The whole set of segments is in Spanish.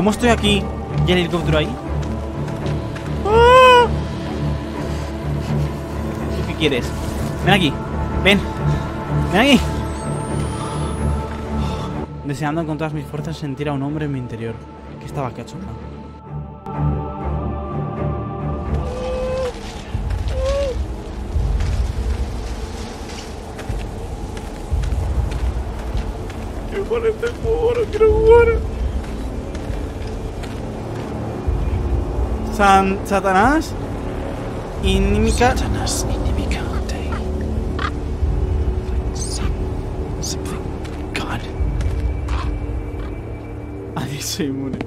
¿Cómo estoy aquí y el helicóptero ahí? ¡Ah! ¿Tú qué quieres? Ven aquí. Ven. Ven aquí. Deseando con todas mis fuerzas sentir a un hombre en mi interior. Que estaba cachondo. Quiero jugar quiero jugar. San Satanás inimica. Some, something. God. Ay, soy inmune.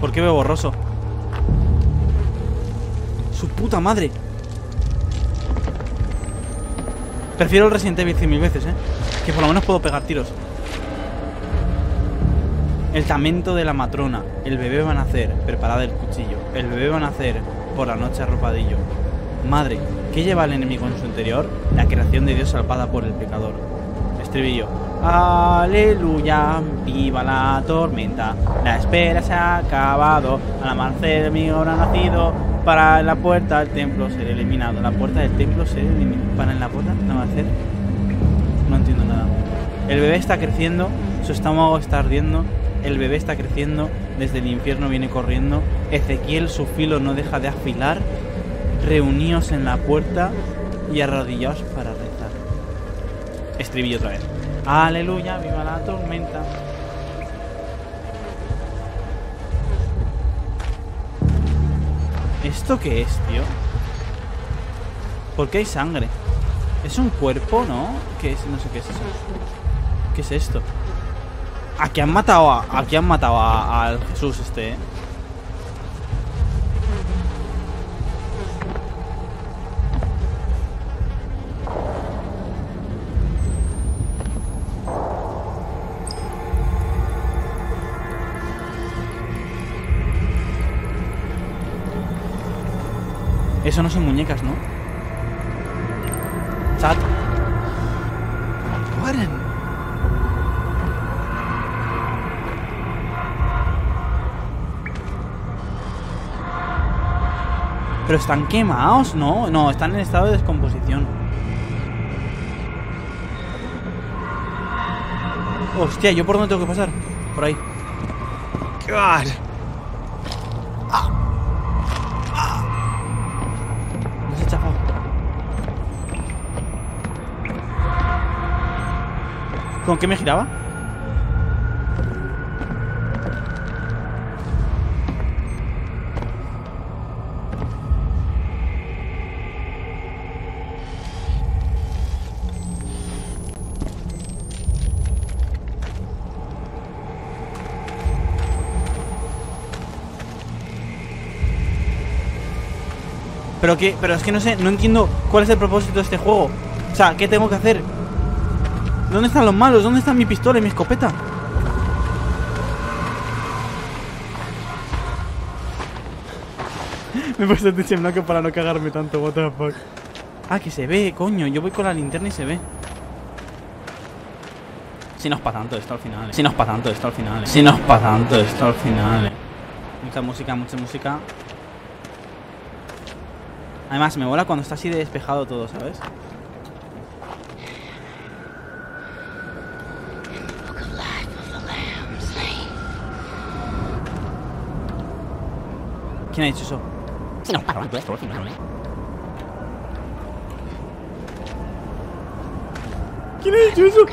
¿Por qué veo borroso? Su puta madre. Prefiero el Resident Evil 100.000 veces, ¿eh? Que por lo menos puedo pegar tiros. El tamento de la matrona. El bebé va a nacer. Preparad el cuchillo. El bebé va a nacer. Por la noche arropadillo. Madre, ¿qué lleva el enemigo en su interior? La creación de Dios salvada por el pecador. Estribillo. Aleluya, viva la tormenta. La espera se ha acabado. Al amanecer mi hora nacido. Para la puerta del templo ser eliminado. La puerta del templo ser eliminado. Para en la puerta del amanecer. No entiendo nada. El bebé está creciendo. Su estómago está ardiendo. El bebé está creciendo. Desde el infierno viene corriendo. Ezequiel su filo no deja de afilar. Reuníos en la puerta y arrodillaos para rezar. Estribillo otra vez. Aleluya, viva la tormenta. ¿Esto qué es, tío? ¿Por qué hay sangre? ¿Es un cuerpo, no? ¿Qué es? No sé qué es eso. ¿Qué es esto? Aquí han matado a. Aquí han matado al Jesús este, eh. Eso no son muñecas, ¿no? Chat. Warren. Pero están quemados, ¿no? No, están en estado de descomposición. Hostia, ¿yo por dónde tengo que pasar? Por ahí. God. ¿Con qué me giraba? Pero que, pero es que no sé, no entiendo cuál es el propósito de este juego. O sea, ¿qué tengo que hacer? ¿Dónde están los malos? ¿Dónde está mi pistola y mi escopeta? Me he puesto en blanco para no cagarme tanto, what the fuck. Ah, que se ve, coño. Yo voy con la linterna y se ve. Si no es para tanto esto al final. eh. Si no es para tanto esto al final. eh. Si no es para tanto esto al final. eh. Mucha música, mucha música. Además, me mola cuando está así de despejado todo, ¿sabes? ¿Quién ha dicho eso? ¿Quién ha dicho eso?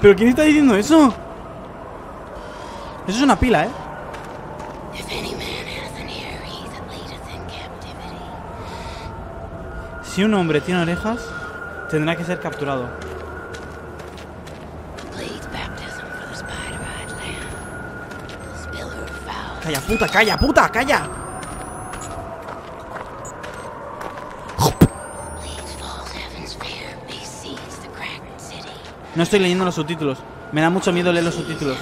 ¿Pero quién está diciendo eso? Eso es una pila, ¿eh? Si un hombre tiene orejas, tendrá que ser capturado. Calla, puta, calla, puta, calla. No estoy leyendo los subtítulos. Me da mucho miedo leer los subtítulos.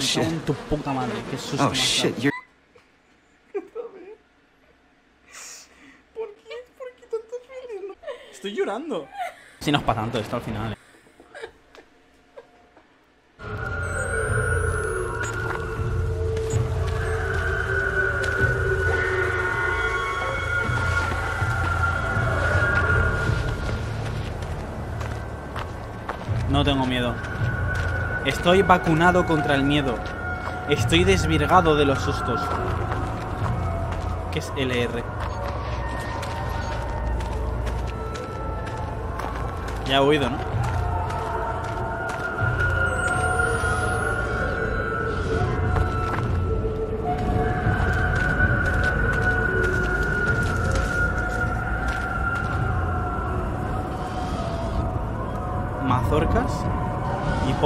Oh shit. en tu puta madre, qué susto. Oh shit, you're. ¿Por qué? ¿Por qué tantos feliz? Estoy llorando. Si no es para tanto esto al final. Estoy vacunado contra el miedo. Estoy desvirgado de los sustos. ¿Qué es LR? Ya he oído, ¿no?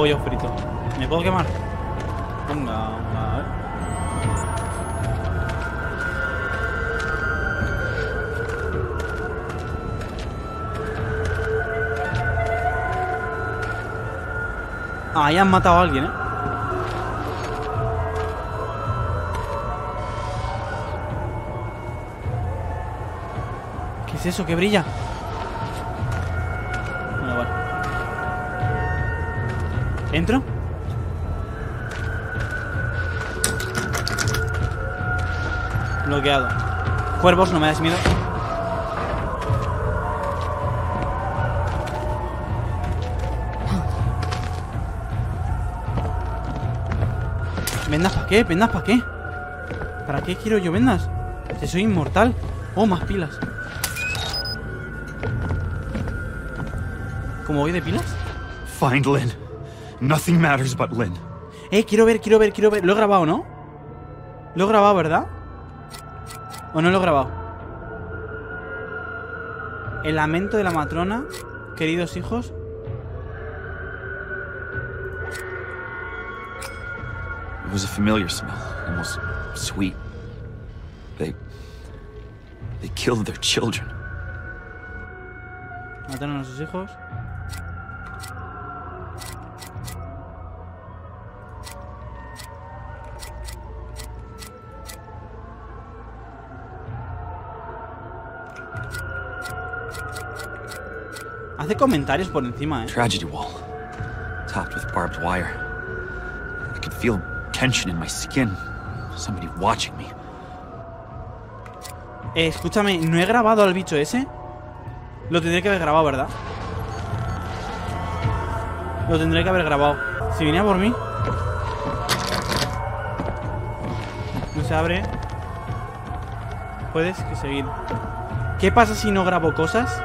Pollo frito. ¿Me puedo quemar? Venga, a ver. Ah, ya han matado a alguien, ¿eh? ¿Qué es eso? ¿Qué brilla? ¿Entro? Bloqueado. Cuervos, no me das miedo. ¿Vendas para qué? ¿Vendas para qué? ¿Para qué quiero yo vendas? Si soy inmortal. Oh, más pilas. ¿Cómo voy de pilas? Find Lynn. Nothing matters but Lynn. Eh, quiero ver, quiero ver, quiero ver. Lo he grabado, ¿no? Lo he grabado, ¿verdad? ¿O no lo he grabado? El lamento de la matrona, queridos hijos. It was a familiar smell, almost sweet. They. They killed their children. Mataron a sus hijos. Hace comentarios por encima, eh. Tragedy wall, topped with barbed wire. I could feel tension in my skin. Somebody watching me. Eh, escúchame, no he grabado al bicho ese. Lo tendré que haber grabado, ¿verdad? Lo tendré que haber grabado. Si venía por mí. No se abre. Puedes que seguir. ¿Qué pasa si no grabo cosas?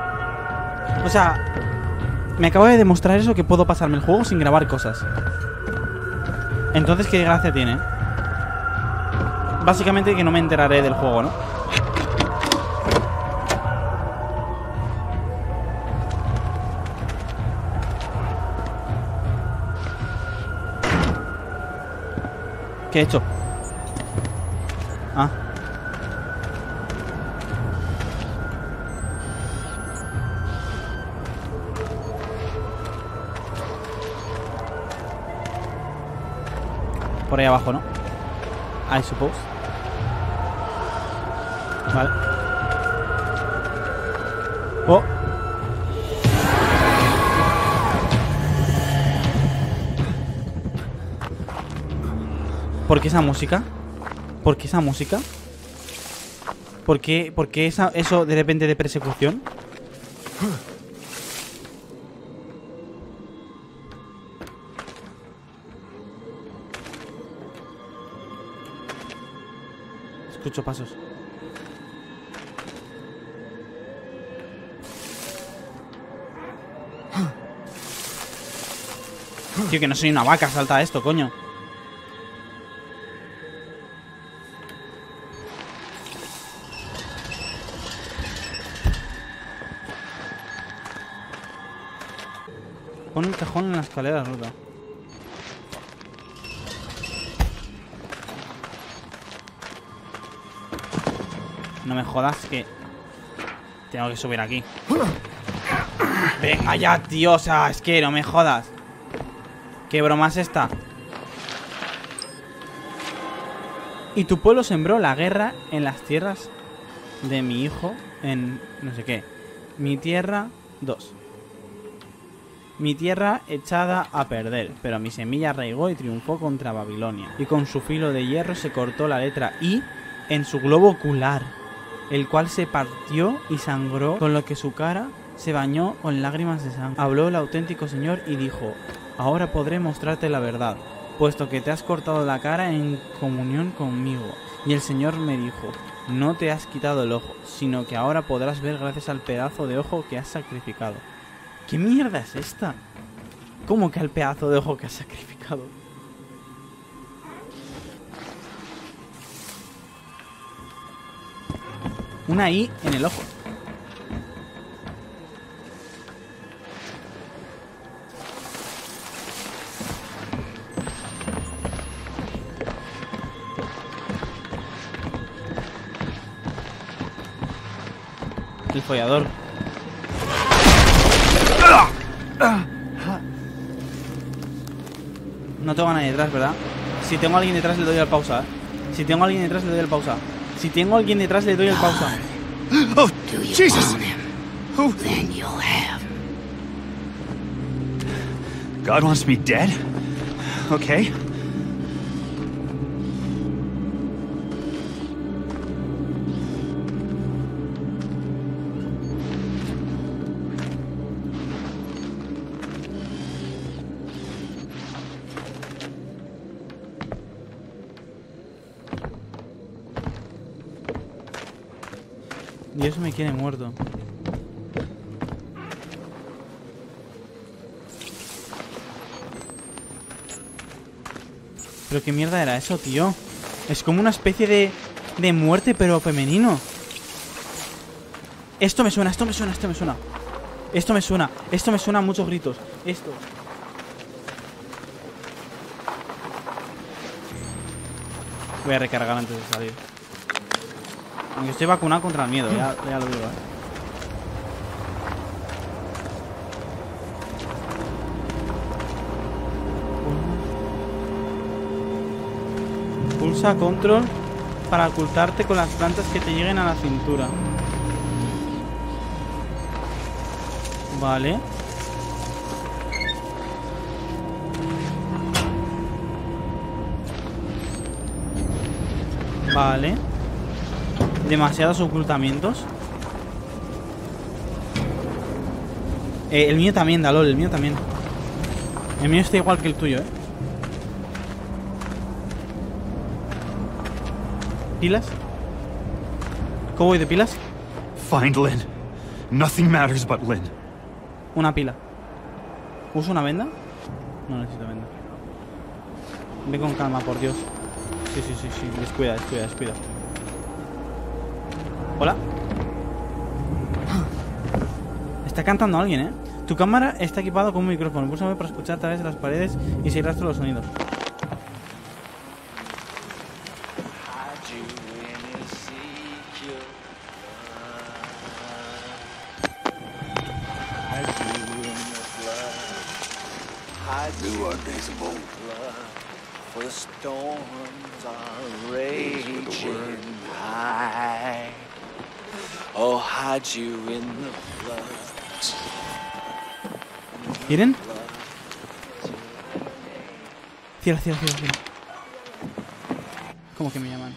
O sea, me acabo de demostrar eso que puedo pasarme el juego sin grabar cosas. Entonces, ¿qué gracia tiene? Básicamente que no me enteraré del juego, ¿no? ¿Qué he hecho? Por ahí abajo, ¿no? I suppose. Vale. Oh. ¿Por qué esa música? ¿Por qué esa música? ¿Por qué, por qué eso de repente de persecución? Escucho pasos. Tío, que no soy una vaca, salta esto, coño. Pon el cajón en la escalera ruta. No me jodas que... Tengo que subir aquí. Venga ya, tío. O sea, es que no me jodas. ¿Qué broma es esta? Y tu pueblo sembró la guerra en las tierras de mi hijo en no sé qué. Mi tierra 2. Mi tierra echada a perder, pero mi semilla arraigó y triunfó contra Babilonia. Y con su filo de hierro se cortó la letra I en su globo ocular, el cual se partió y sangró, con lo que su cara se bañó con lágrimas de sangre. Habló el auténtico Señor y dijo, ahora podré mostrarte la verdad, puesto que te has cortado la cara en comunión conmigo. Y el Señor me dijo, no te has quitado el ojo, sino que ahora podrás ver gracias al pedazo de ojo que has sacrificado. ¿Qué mierda es esta? ¿Cómo que al pedazo de ojo que has sacrificado? Una I en el ojo. El follador. No tengo a nadie detrás, ¿verdad? Si tengo a alguien detrás le doy al pausa. ¿eh? Si tengo a alguien detrás le doy al pausa. Si tengo a alguien detrás le doy al pausa. Oh, Jesus! Who? Then you'll have. God wants me dead? Okay. Dios me quiere muerto. Pero qué mierda era eso, tío. Es como una especie de, de muerte, pero femenino. Esto me suena, esto me suena, esto me suena. Esto me suena, esto me suena a muchos gritos. Esto. Voy a recargar antes de salir. Aunque estoy vacunado contra el miedo, ya lo digo. ¿eh? Pulsa control para ocultarte con las plantas que te lleguen a la cintura. Vale. Vale. Demasiados ocultamientos. Eh, el mío también, Dalol, el mío también. El mío está igual que el tuyo, ¿eh? ¿Pilas? ¿Cómo voy de pilas? Find Lynn. Nothing matters but Lynn. Una pila. ¿Uso una venda? No necesito venda. Ve con calma, por Dios. Sí, sí, sí, sí. Descuida, descuida, descuida. Hola. Está cantando alguien, ¿eh? Tu cámara está equipada con un micrófono. Púsame para escuchar a través de las paredes y seguir rastro los sonidos. You are visible. For the storms are raging high. Oh, hide you in the flood. ¿Quieren? Cierra, cierra, cierra, cierra. ¿Cómo que me llaman?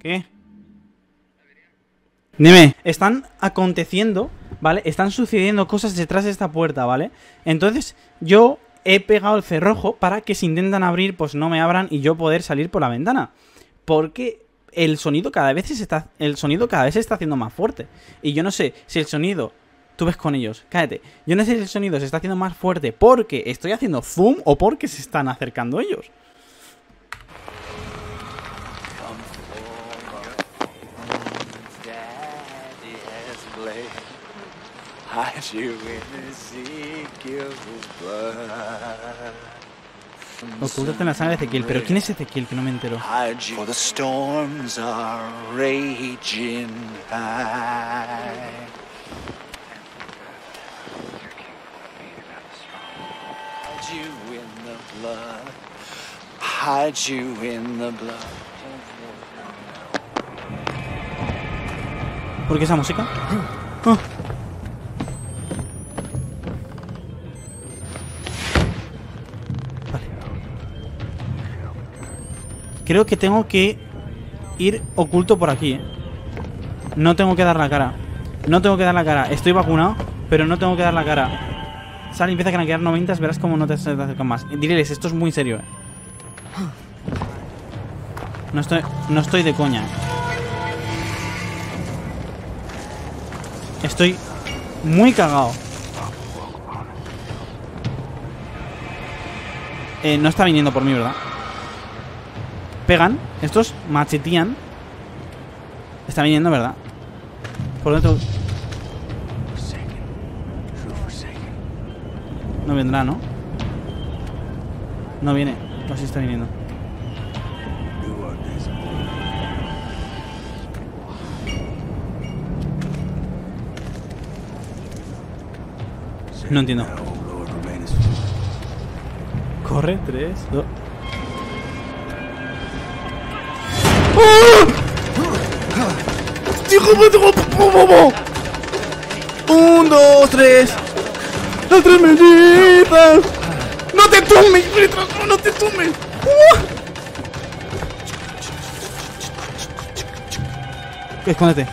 ¿Qué? Dime, están aconteciendo, ¿vale? Están sucediendo cosas detrás de esta puerta, ¿vale? Entonces, yo he pegado el cerrojo para que si intentan abrir, pues no me abran y yo poder salir por la ventana. Porque el sonido cada vez se está. El sonido cada vez se está haciendo más fuerte. Y yo no sé si el sonido. Tú ves con ellos, cállate. Yo no sé si el sonido se está haciendo más fuerte porque estoy haciendo zoom o porque se están acercando ellos. Ocúltate en la sangre de Ezequiel. Pero ¿quién es Ezequiel? Que no me entero. Hide you, for the storms Creo que tengo que ir oculto por aquí, ¿eh? No tengo que dar la cara. No tengo que dar la cara. Estoy vacunado, pero no tengo que dar la cara. Sal empieza a cranquear 90, verás como no te acercan más. Diréis, esto es muy serio, ¿eh? No estoy, no estoy de coña. Estoy muy cagado. Eh, no está viniendo por mí, ¿verdad? Pegan. Estos machetean. Está viniendo, ¿verdad? Por dentro. No vendrá, ¿no? No viene. No sí está viniendo. No entiendo. Corre, 3, 2. Un, dos, tres. Las tres mellizas. No te Petro, no, te tomes. Escóndete.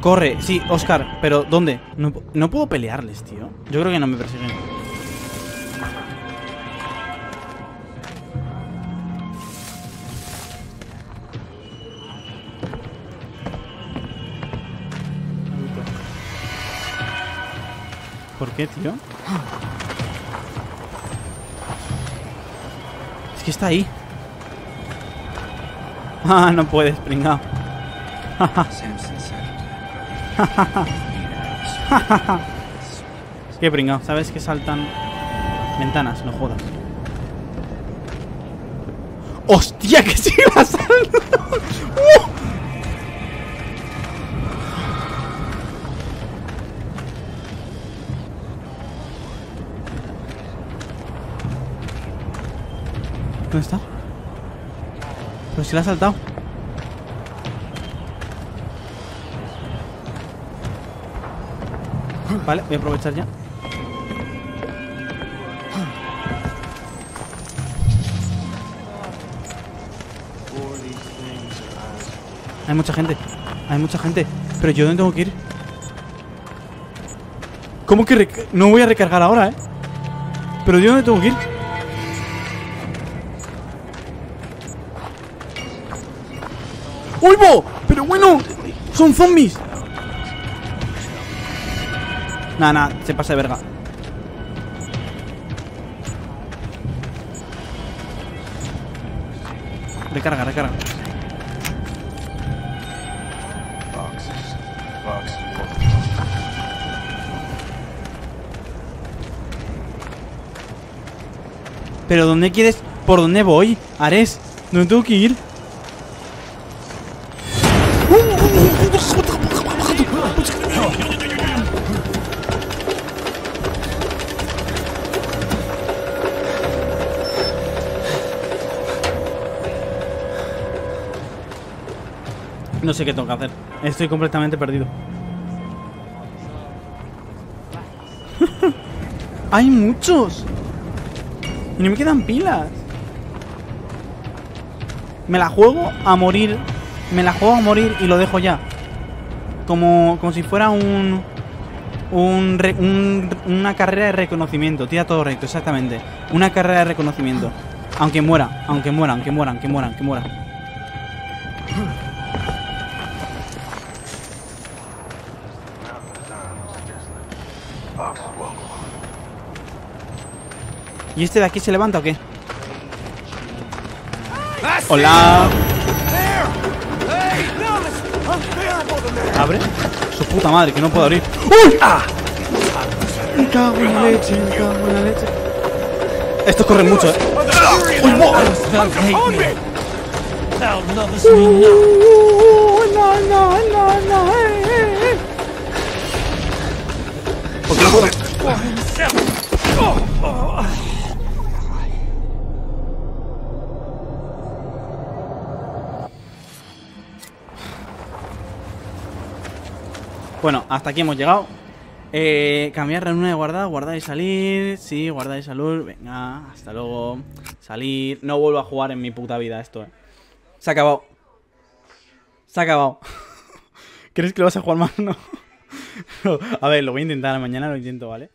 Corre, sí, Oscar, pero ¿dónde? No, no puedo pelearles, tío. Yo creo que no me persiguen. ¿Por qué, tío? Es que está ahí. Ah, no puedes, pringao. Qué pringao, ¿sabes que saltan ventanas? No jodas. ¡Hostia, que sigue la salta! ¡Uh! ¿Dónde está? Pero si la ha saltado. Vale, voy a aprovechar ya. Hay mucha gente. Hay mucha gente. Pero yo dónde tengo que ir. ¿Cómo que no voy a recargar ahora, eh? Pero yo dónde tengo que ir. ¡Uy! Pero bueno, son zombies. Nah, nah, se pasa de verga. Recarga, recarga. Pero ¿dónde quieres? ¿Por dónde voy? Ares, ¿dónde tengo que ir? Sé qué tengo que hacer. Estoy completamente perdido. ¡Hay muchos! Y no me quedan pilas. Me la juego a morir. Me la juego a morir y lo dejo ya. Como, como si fuera un, Una carrera de reconocimiento. Tira todo recto, exactamente. Una carrera de reconocimiento. Aunque muera, aunque muera, aunque muera, aunque muera, aunque muera. ¿Y este de aquí se levanta o qué? Hola. ¿Abre? Su puta madre, que no puedo abrir. ¡Uy! Me cago en la leche, me cago en la leche. Estos corren mucho, eh. ¡Uy! Hasta aquí hemos llegado. Eh, cambiar de guardar, guardar y salir. Sí, guardar y salir. Venga, hasta luego. Salir. No vuelvo a jugar en mi puta vida esto, eh. Se ha acabado. Se ha acabado. ¿Crees que lo vas a jugar más? No. A ver, lo voy a intentar. Mañana lo intento, ¿vale?